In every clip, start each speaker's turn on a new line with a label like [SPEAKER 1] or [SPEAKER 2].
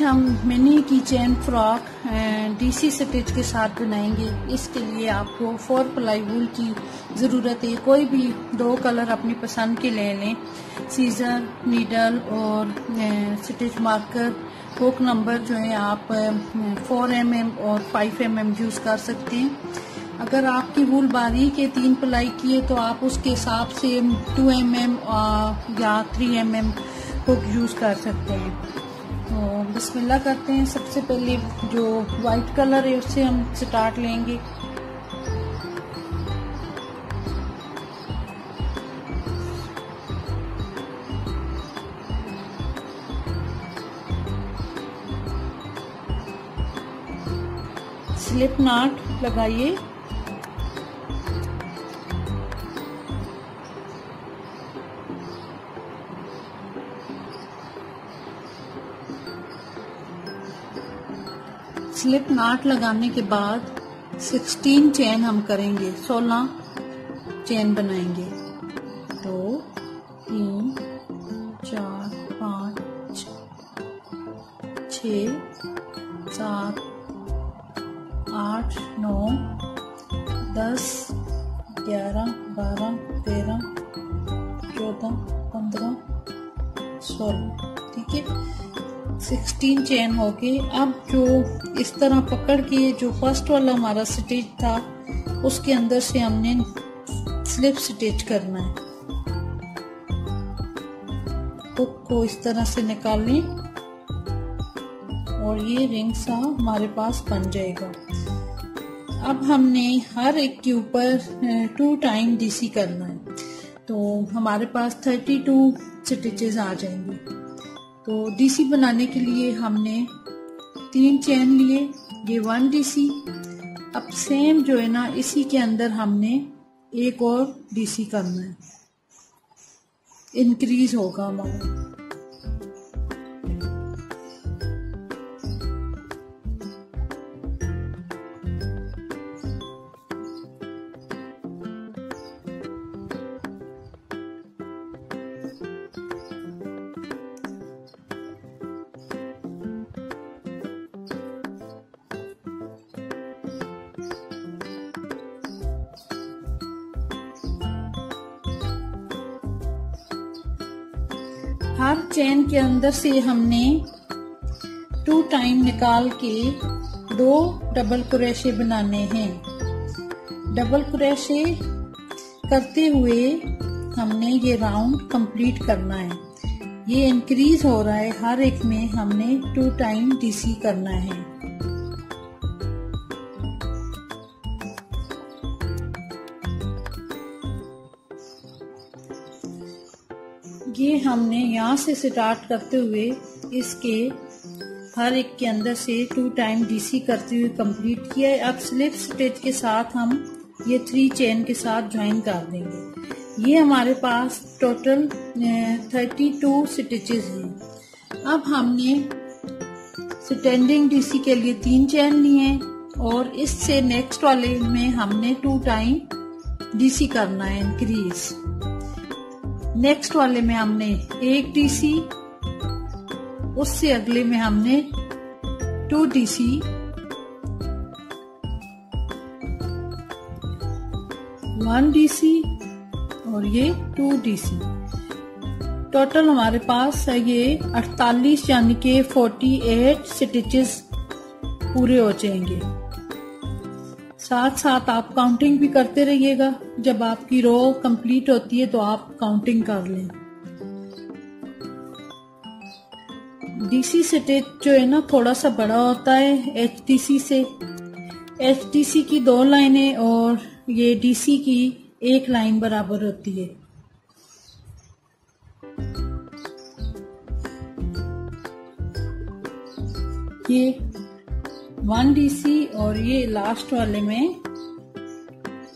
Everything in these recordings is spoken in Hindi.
[SPEAKER 1] हम मिनी की चैन फ्रॉक डीसी स्टिच के साथ बनाएँगे। इसके लिए आपको फोर प्लाई वूल की ज़रूरत है। कोई भी दो कलर अपनी पसंद के ले लें। सीज़र नीडल और स्टिच मार्कर हुक नंबर जो है आप फोर एम एम और फाइव एम एम यूज़ कर सकते हैं। अगर आपकी वूल बारीक है तीन प्लाई की है तो आप उसके हिसाब से टू एम एम या three M M hook use कर सकते हैं। तो बिस्मिल्लाह करते हैं। सबसे पहले जो वाइट कलर है उससे हम स्टार्ट लेंगे। स्लिप नाट लगाइए। स्लिप नाट लगाने के बाद 16 चेन हम करेंगे 16 चेन बनाएँगे। दो, तीन, चार, पाँच, छ, सात, आठ, नौ, दस, ग्यारह, बारह, तेरह, चौदह, पंद्रह, सोलह। ठीक है? सिक्सटीन चेन हो गए अब जो इस तरह पकड़ के जो फ़र्स्ट वाला हमारा स्टिच था, उसके अंदर से हमने स्लिप स्टिच करना है। हुक को इस तरह से निकाल लें और ये रिंग सा हमारे पास बन जाएगा। अब हमने हर एक के ऊपर टू टाइम डीसी करना है। तो हमारे पास थर्टी टू स्टिचेस आ जाएँगे। तो डीसी बनाने के लिए हमने तीन चैन लिए, ये वन डीसी अब सेम जो है ना, इसी के अंदर हमने एक और डीसी करना है। इंक्रीज होगा हमारा हर चेन के अंदर से हमने टू टाइम निकाल के दो डबल क्रेशे बनाने हैं। डबल क्रेशे करते हुए हमने ये राउंड कंप्लीट करना है। ये इंक्रीज हो रहा है। हर एक में हमने टू टाइम डीसी करना है। ये हमने यहाँ से स्टार्ट करते हुए इसके हर एक के अंदर से टू टाइम डीसी करते हुए कंप्लीट किया है। अब स्लिप स्टिच के साथ हम ये थ्री चेन के साथ ज्वाइन कर देंगे। ये हमारे पास टोटल थर्टी टू स्टिचेस हैं। अब हमने स्टैंडिंग डीसी के लिए तीन चेन लिए और इससे नेक्स्ट वाले में हमने टू टाइम डीसी करना है इंक्रीज नेक्स्ट वाले में हमने एक डीसी उससे अगले में हमने टू डीसी वन डीसी और ये टू डीसी टोटल हमारे पास है ये 48 यानी के 48 स्टिचेस पूरे हो जाएँगे। साथ साथ आप काउंटिंग भी करते रहिएगा। जब आपकी रो कंप्लीट होती है तो आप काउंटिंग कर लें। डीसी स्टेज जो है ना थोड़ा सा बड़ा होता है एच से। एच की दो लाइनें और ये डीसी की एक लाइन बराबर होती है। ये वन डीसी और ये लास्ट वाले में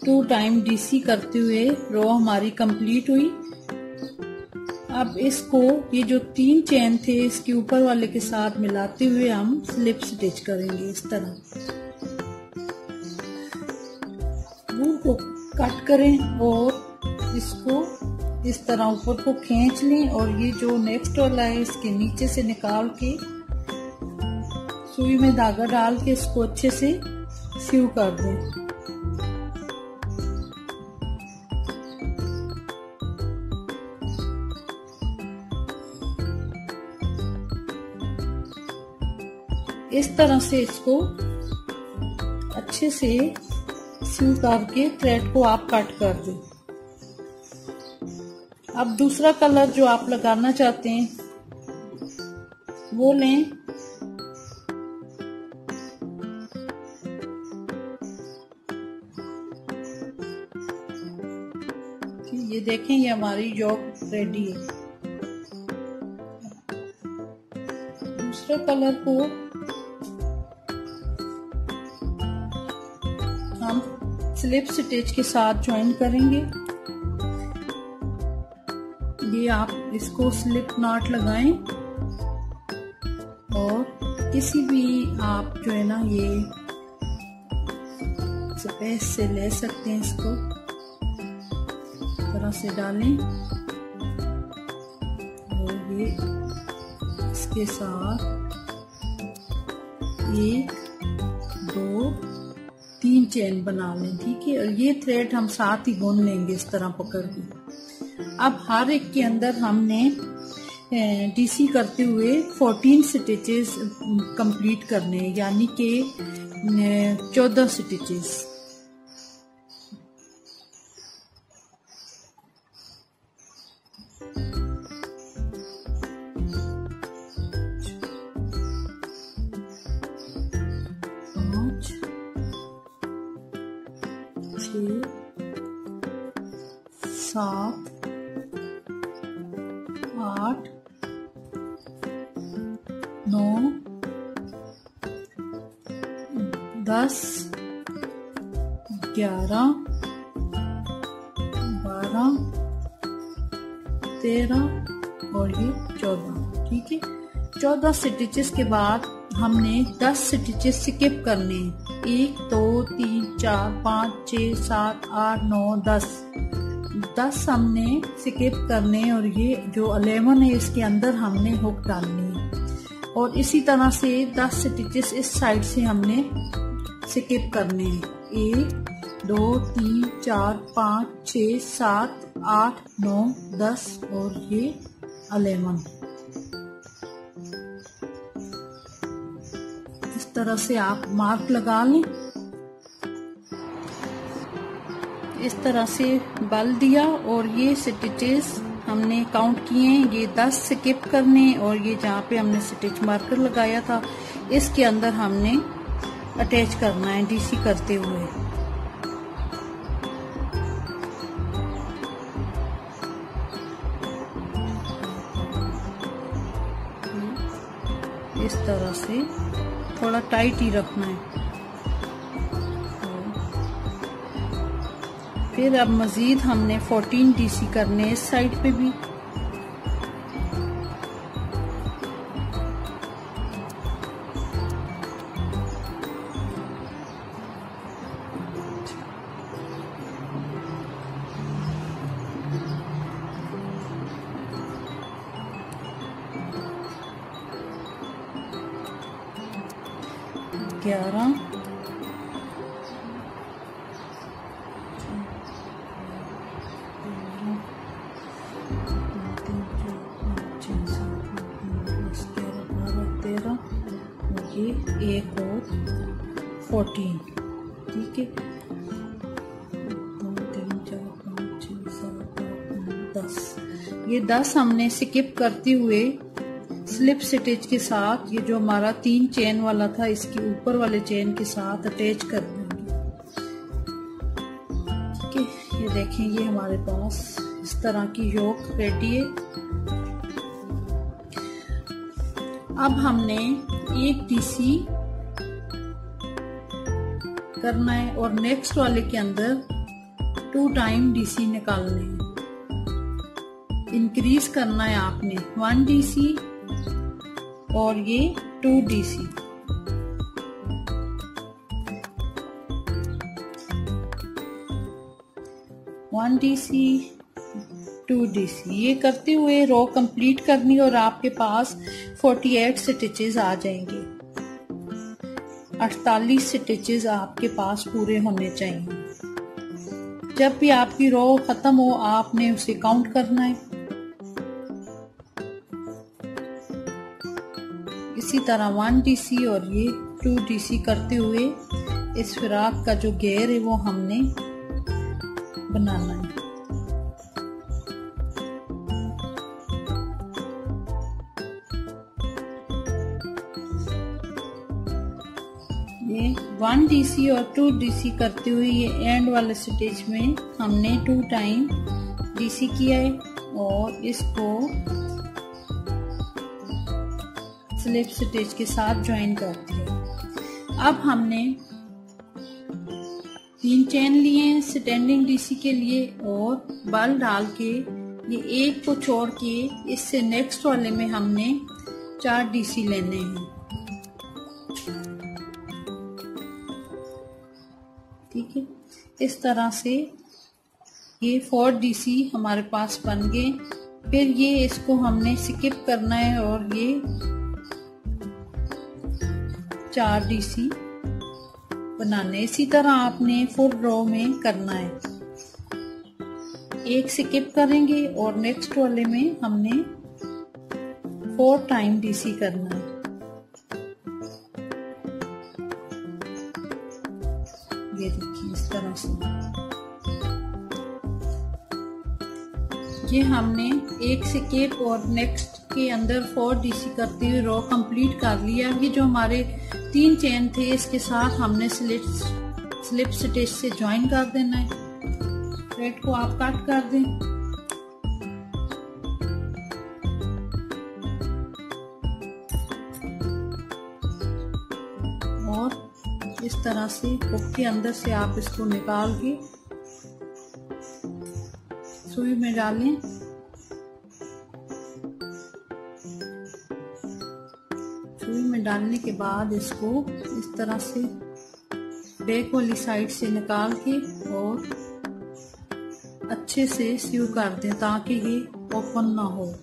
[SPEAKER 1] टू टाइम डीसी करते हुए रो हमारी कंप्लीट हुई। अब इसको ये जो तीन चेन थे, इसके ऊपर वाले के साथ मिलाते हुए हम स्लिप स्टिच करेंगे इस तरह। को कट करें और इसको इस तरह ऊपर को खींच लें और ये जो नेक्स्ट वाला है, इसके नीचे से निकाल के सुई में धागा डाल के इसको अच्छे से सीव कर दें। इस तरह से इसको अच्छे से सीव करके थ्रेड को आप कट कर दें। अब दूसरा कलर जो आप लगाना चाहते हैं, वो लें देखें, ये हमारी जॉब रेडी है। दूसरे कलर को हम स्लिप स्टिच के साथ ज्वाइन करेंगे। ये आप इसको स्लिप नॉट लगाएँ और किसी भी आप जो है ना, ये स्पेस से ले सकते हैं इसको। तरह से डालें। और ये इसके साथ एक, दो, तीन चेन बना लें, ठीक है? और ये थ्रेड हम साथ ही बुन लेंगे इस तरह पकड़ के। अब हर एक के अंदर हमने डीसी करते हुए 14 स्टिचेस कंप्लीट करने यानी कि 14 स्टिचेस सात आठ नौ दस, ग्यारह, बारह, तेरह और ये चौदह, ठीक है? चौदह स्टिचेस के बाद हमने दस स्टिचेस स्किप करने एक, दो, तीन, चार, पाँच, छ, सात, आठ, नौ, दस। दस हमने स्किप करने और ये जो अलेवन है, इसके अंदर हमने हुक डालनी है। और इसी तरह से दस स्टिचेस इस साइड से हमने स्किप करने हैं। एक, दो, तीन, चार, पाँच छ सात, आठ, नौ, दस और ये अलेवन इस तरह से आप मार्क लगा लें। इस तरह से बल दिया और ये स्टिचेस हमने काउंट किए ये दस स्किप करने और ये जहाँ पे हमने स्टिच मार्कर लगाया था, इसके अंदर हमने अटैच करना है डीसी करते हुए। इस तरह से थोड़ा टाइट ही रखना है। फिर अब मज़ीद हमने 14 डीसी करने इस साइड पे भी एक और फोर्टीन। ठीक है? दो, तीन, चार, पाँच छः सात, आठ दस। ये दस हमने स्किप करते हुए स्लिप स्टिच के साथ ये जो हमारा तीन चेन वाला था, इसके ऊपर वाले चेन के साथ अटैच कर देंगे। ठीक है? ये देखें, ये हमारे पास इस तरह की योक रेडी है। अब हमने एक डीसी करना है और नेक्स्ट वाले के अंदर टू टाइम डीसी निकालने हैं। इंक्रीज करना है आपने। वन डीसी और ये two DC one DC two D C. ये करते हुए रो कंप्लीट करनी और आपके पास 48 स्टिचेस आ जाएँगे। 48 स्टिचेस आपके पास पूरे होने चाहिए। जब भी आपकी रो खत्म हो, आपने उसे काउंट करना है। इसी तरह वन डीसी और ये टू डीसी करते हुए इस फिराक का जो गेयर है, वो हमने बनाना है। वन डीसी और टू डीसी करते हुए ये एंड वाले स्टेज में हमने टू टाइम डीसी किया है और इसको स्लिप स्टिच के साथ ज्वाइन कर दिया अब हमने तीन चेन लिए स्टैंडिंग डीसी के लिए और बल डाल के ये एक को छोड़ के इससे नेक्स्ट वाले में हमने चार डीसी लेने हैं। ठीक है इस तरह से ये फोर डीसी हमारे पास बन गए। फिर ये इसको हमने स्किप करना है और ये चार डीसी बनाने। इसी तरह आपने फुल रो में करना है। एक स्किप करेंगे और नेक्स्ट वाले में हमने फोर टाइम डीसी करना है। ये हमने एक स्किप और नेक्स्ट के अंदर फोर डीसी करते हुए रॉ कंप्लीट कर लिया। ये जो हमारे तीन चेन थे, इसके साथ हमने स्लिप स्लिप स्टिच से ज्वाइन कर देना है। थ्रेड को आप कट कर दें। इस तरह से हुक के अंदर से आप इसको निकाल के सुई में डालें। सुई में डालने के बाद इसको इस तरह से बैक वाली साइड से निकाल के और अच्छे से सीव कर दें ताकि ये ओपन ना हो।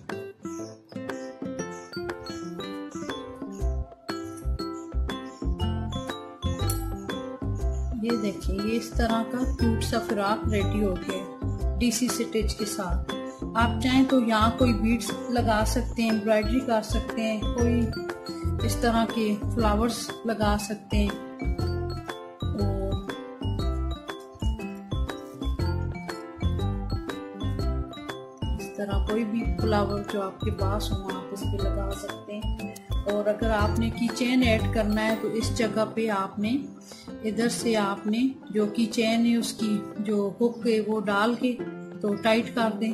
[SPEAKER 1] देखिए ये इस तरह का क्यूट सा फ्रॉक रेडी हो गया डीसी स्टिच के साथ। आप चाहें तो यहाँ कोई बीड्स लगा सकते हैं एम्ब्रॉयडरी कर सकते हैं, कोई इस तरह के फ्लावर्स लगा सकते हैं। तरह कोई भी फ्लावर जो आपके पास हो, आप इस पर लगा सकते हैं। और अगर आपने की चेन ऐड करना है तो इस जगह पे आपने इधर से आपने जो की चेन है उसकी जो हुक है वो डाल के तो टाइट कर दें।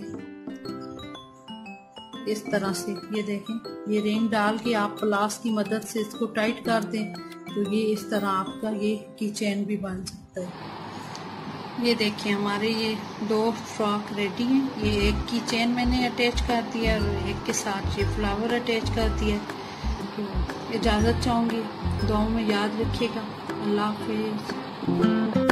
[SPEAKER 1] इस तरह से ये देखें, ये रिंग डाल के आप प्लास की मदद से इसको टाइट कर दें तो ये इस तरह आपका ये की चैन भी बन सकता है। ये देखिए, हमारे ये दो फ्रॉक रेडी हैं। ये एक की चैन मैंने अटैच कर दिया और एक के साथ ये फ्लावर अटैच कर दिया तो इजाज़त चाहूँगी दुआओं में याद रखिएगा। Allah Hafiz.